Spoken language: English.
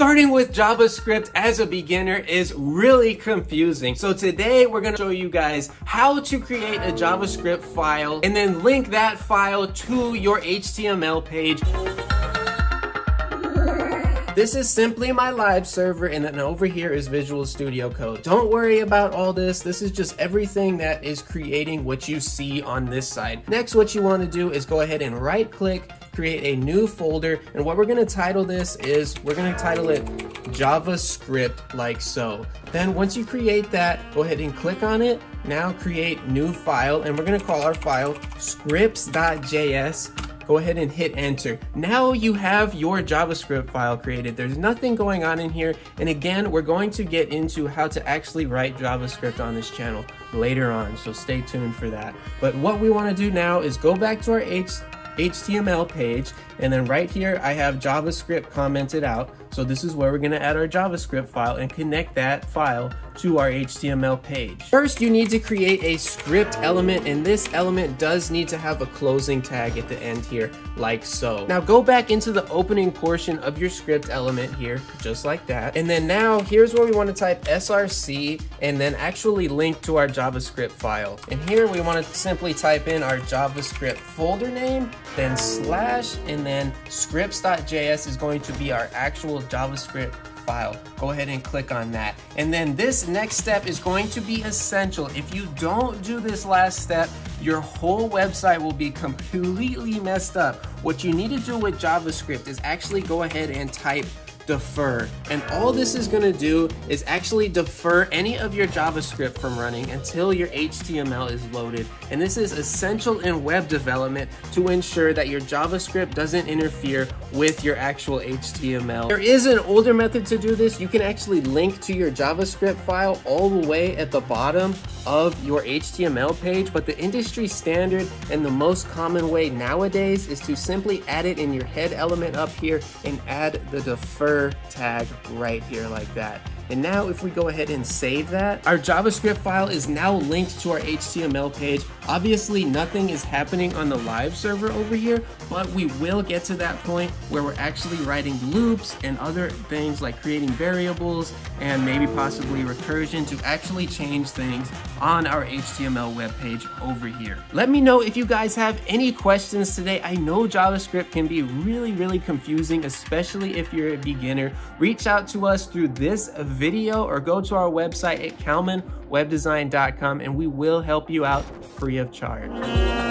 Starting with JavaScript as a beginner is really confusing. So today we're gonna show you guys how to create a JavaScript file and then link that file to your HTML page. This is simply my live server and then over here is Visual Studio Code. Don't worry about all this. This is just everything that is creating what you see on this side. Next, what you wanna do is go ahead and right click, create a new folder. And what we're gonna title this is, we're gonna title it JavaScript like so. Then once you create that, go ahead and click on it. Now create new file and we're gonna call our file scripts.js go ahead and hit enter. Now you have your JavaScript file created. There's nothing going on in here. And again, we're going to get into how to actually write JavaScript on this channel later on. So stay tuned for that. But what we want to do now is go back to our H HTML page and then right here I have JavaScript commented out so this is where we're going to add our JavaScript file and connect that file to our HTML page. First, you need to create a script element and this element does need to have a closing tag at the end here, like so. Now go back into the opening portion of your script element here, just like that. And then now here's where we want to type src and then actually link to our JavaScript file. And here we want to simply type in our JavaScript folder name, then slash, and then scripts.js is going to be our actual JavaScript file. Go ahead and click on that. And then this next step is going to be essential. If you don't do this last step, your whole website will be completely messed up. What you need to do with JavaScript is actually go ahead and type defer. And all this is gonna do is actually defer any of your JavaScript from running until your HTML is loaded. And this is essential in web development to ensure that your JavaScript doesn't interfere with your actual HTML. There is an older method to do this. You can actually link to your JavaScript file all the way at the bottom of your HTML page, but the industry standard and the most common way nowadays is to simply add it in your head element up here and add the defer tag right here like that. And now if we go ahead and save that, our JavaScript file is now linked to our HTML page. Obviously nothing is happening on the live server over here, but we will get to that point where we're actually writing loops and other things like creating variables and maybe possibly recursion to actually change things on our HTML web page over here. Let me know if you guys have any questions today. I know JavaScript can be really, really confusing, especially if you're a beginner. Reach out to us through this video video or go to our website at kalmanwebdesign.com and we will help you out free of charge.